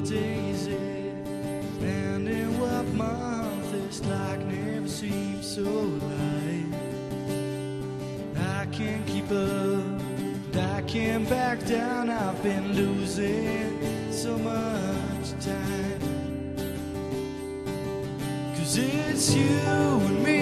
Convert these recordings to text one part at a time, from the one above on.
the and in what my this like never seems so light I can't keep up and I can't back down I've been losing so much time. Cause it's you and me.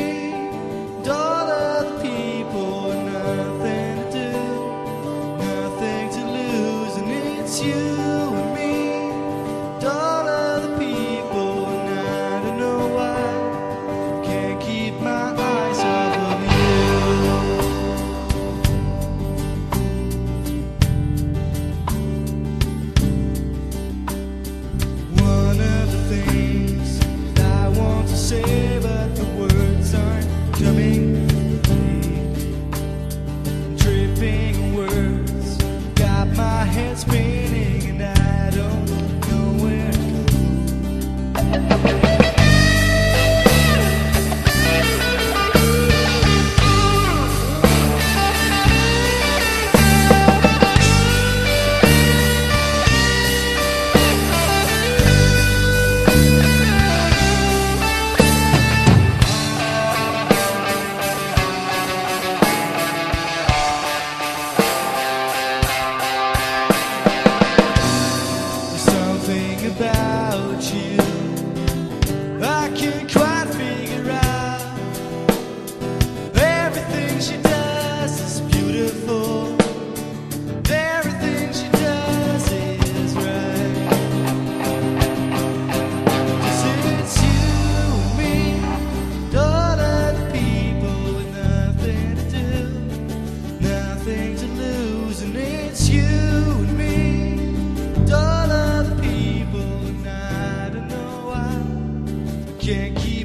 can't keep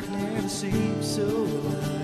dark never seemed so light.